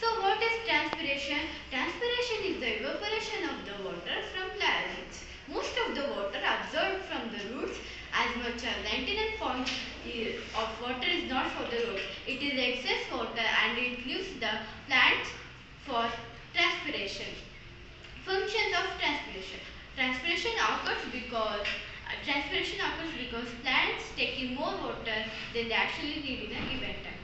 So what is transpiration? Transpiration is the evaporation of the water from plants. Most of the water absorbed from the roots as much as 99 point of water is not for the roots. It is excess water and it leaves the plants for transpiration. Functions of transpiration. Transpiration occurs because transpiration occurs because plants take in more water than they actually need in a given time.